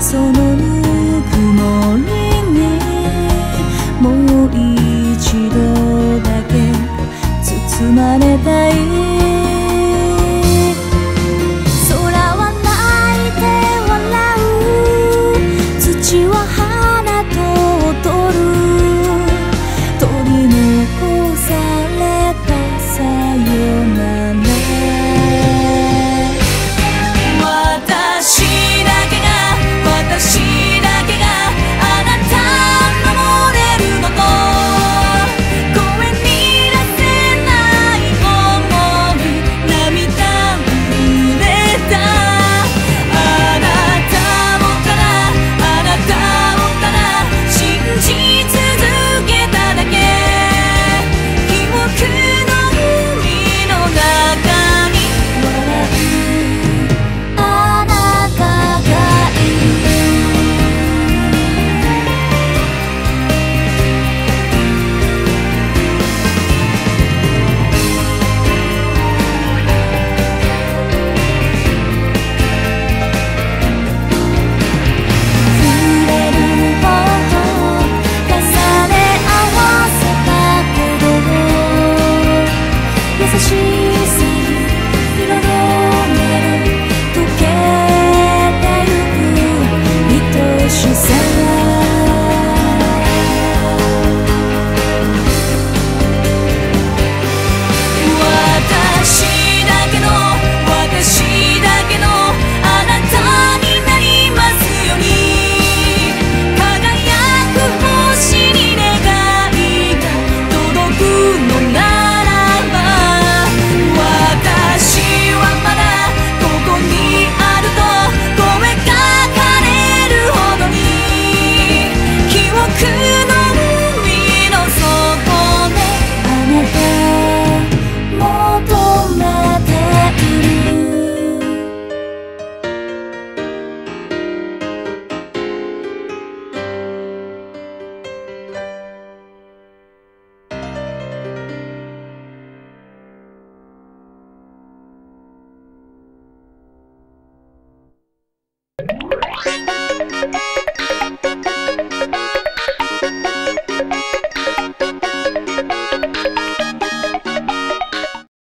そのぬくもりにもう一度だけ包まれたい Bye.